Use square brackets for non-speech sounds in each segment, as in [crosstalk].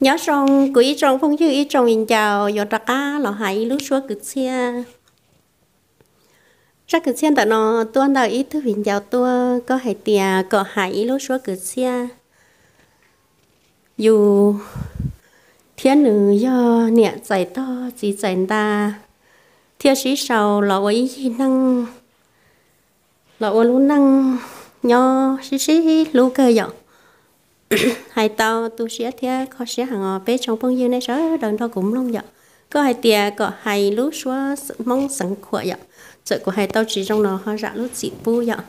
nhớ song quý trong phong chữ ý trong in chào yo ta cá, lò hải lúc xưa cực xe chắc cực xe tại nó tuân đạo ý thức hình chào tua, có hải tiề có hải lúc xưa cực xe dù thiên nữ do nhẹ giải to, chỉ giải ta. Thiên sĩ sầu, lò ấy năng. Lò ấy luôn năng nho sĩ sĩ lúc cơ giọng. [coughs] hai tàu tu sĩ thế khó sĩ hàng bé trong phong dương này sợ đằng đó cũng long dọn có hai tia có hai lú xóa mong sẵn khỏe dọn sợ của hai tàu chỉ trong nó hoa rạ lú chỉ bu dọn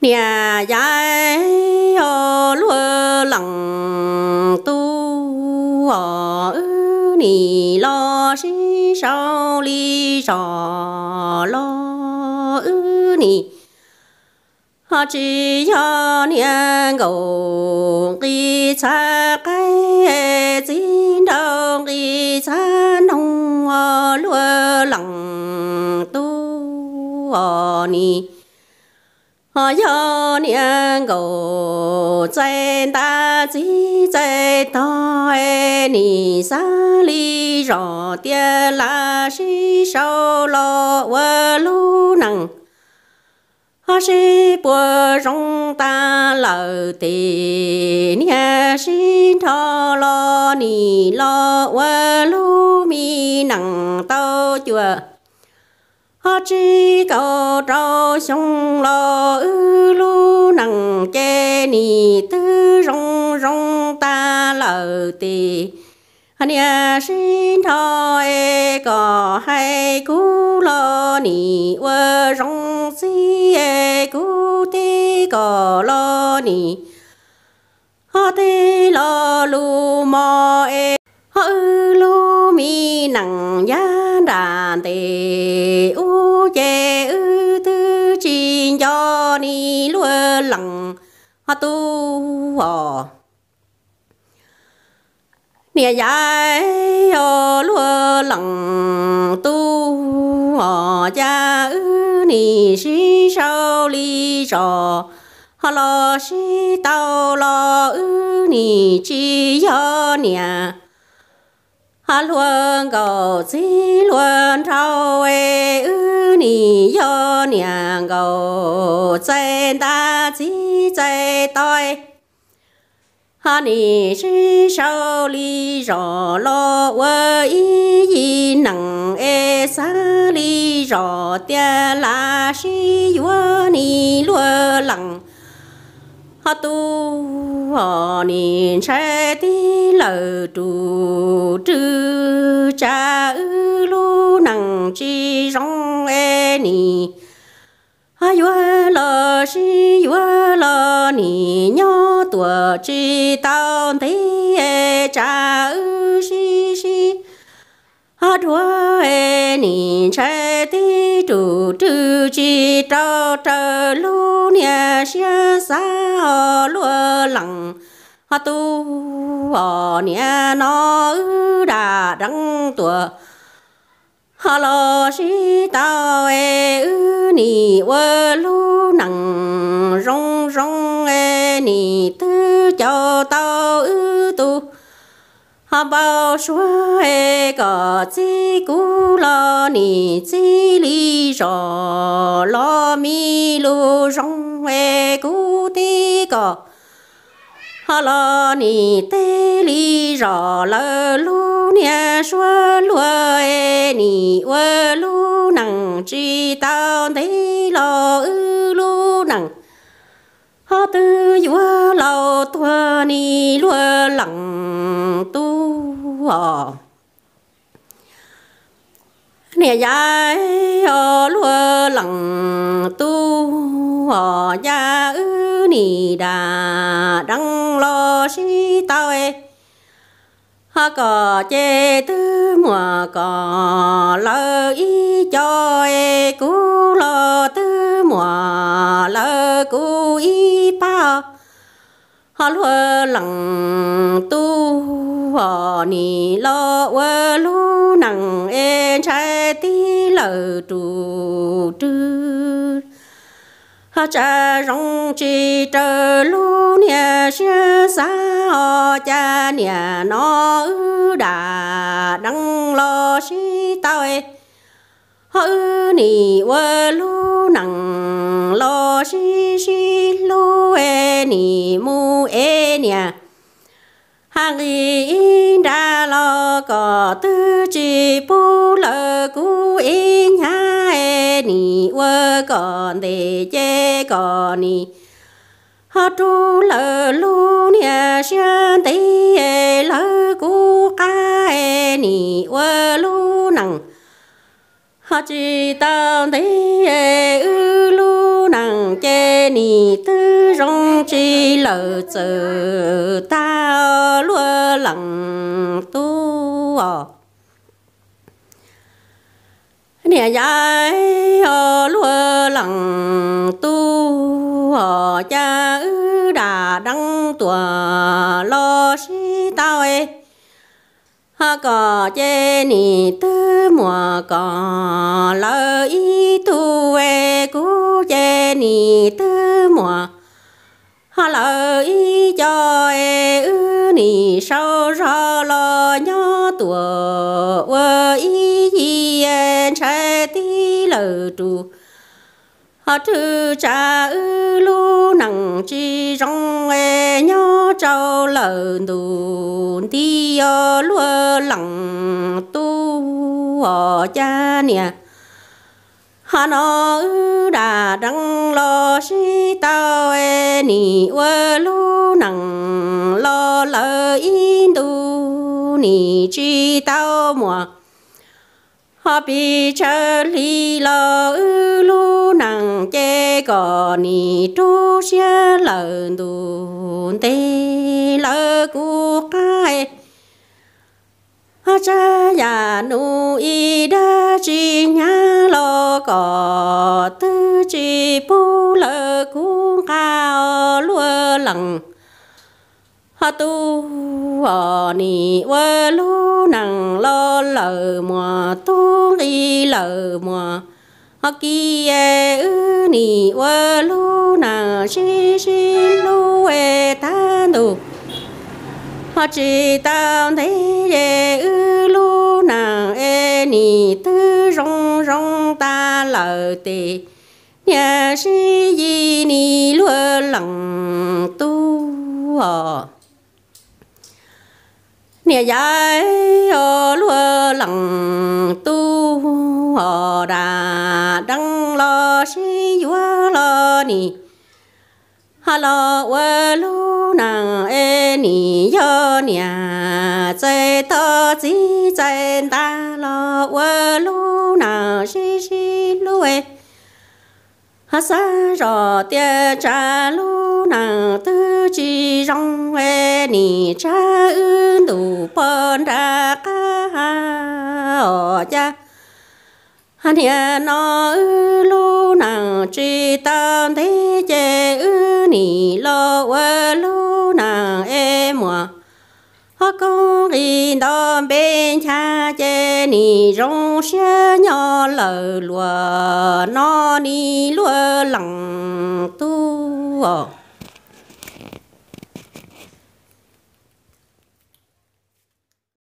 nhà dài ở lúa lặng tu ở nì lo sĩ sao li, sò lo ư nì chỉ cho niên cầu kỳ cha cái chín đâu, kỳ cha nông lúa lặng tu ở nì. Họ cho niên cầu trên ta chỉ trên to e ni sa li rõ tiền là si sâu lo vợ lu nặng họ sẽ bùa rong ta lờ tì nia xin thọ lo nì lo vợ lu mi nặng tao chùa. Họ chỉ cầu trâu xong lo ư lu nặng che nì tư rong rong ta lờ tì anh ya xin thôi có hay cú lo nì vợ rong si cú tê có lo nì họ tê lo lu mò e họ ư lu mi nặng giá đàn tê. U chê ư tư chi cho ni lúa lằng họ tu họ nè dài ở lúa lằng tu. Ở cha ư nì si sao li trò họ lo si tao lo ư nì chi yo nè. Họ luôn cầu chi luôn thâu ê ư nì yo nè. Cầu trên ta chi chạy tôi ha tu lờ trư cha ư lu nặng chi rong e ni. Ha yua yua ni tuổi chi tao thế cha ư si si hát hoa ê ni che ti tu tu chi trao trao lu nia xia sa lúa lặng hát tu ở nia nó ư đà đăng tuổi ha lo shi tao ê ư ni ơ lu nặng rong rong e ni tư cho tao ư tu. Hà bao xua e có chi cú lo ni chi li rò, lo mi lu rong e cú ti có hà lo ni tê li rò, lơ lu nia xua lúa e ni vơ lu nằng chi tao tê tư vua lâu thua ni lúa lặng tu à nè dài ở lúa lặng tu ở gia ư ni đà đăng lo si tao ê ha có chê tư mùa có lơ y cho ê cú lo tư cú y ba ha lúa lặng tu, họ ni lo vơ lu nặng e trái ti lờ tru trư. Ha cha rong chi trơ lu nia xia sa ho cha nia nó ư đà đăng lo si tao e ư ni vơ lu nằng lo hàng y đa lo có tư chỉ bu lơ cú y nha e ni vơ còn để che còn ni ha tru lơ lu nia sơn tê e lơ cú ca e ni vơ lu nặng ha chi tao tê ư lu nằng che ni tư rong chi lơ chờ. Tao lúa lặng tu ờ nè dài ờ lúa lặng tu ờ cha ư đà đăng tua lo si tao ấy ha cò chê nì tư mùa cò lỡ y tu e cú chê nì tư mùa ha lỡ ý cho e ư nì sâu ra lo nhỏ tuổi vợ ý ý en trái tí lỡ trụ thư cha ư lu nặng chi rong e nhó trâu lờ nụ đi ở lúa lặng tu ở cha nè. Hà nó ư đà đăng lo si tao e nì ua lu nặng lo lờ in tu nì chi tao mùa. Họ bị chờ li lo ư lu chê có ni chú xe lỡ tu tê lỡ cu cái cha ya nu y đa chi nhá lo có tư chi bu lỡ cu cao lúa lằng. Ha tu ở ni vơ lu nằng lo lờ mùa tu đi lờ mùa ha kia ư ni vơ lu na si si lu e ta tu ha chỉ tao thấy ye ư lu na e ni tư rong rong, ta lợ tì nhà si di, ni lúa lặng, tu ở nhà dài ở lúa lặng, tu ở đà đăng lo si vua lo nì. Hà lo vua lu nàng e nì yo nhà chạy to chỉ chạy ta lo vua lu nàng si si lu e hà sa rò tia cha lu nàng tư chi rong e ni cha ư đủ pon ra ca o cha ha nó ư lu nàng chi tan thế chê ư ni lo ơ lu nàng e mùa. Ha con đi đón bên cha chê ni rong xe nhỏ lờ lùa nó ni lùa lặng tu.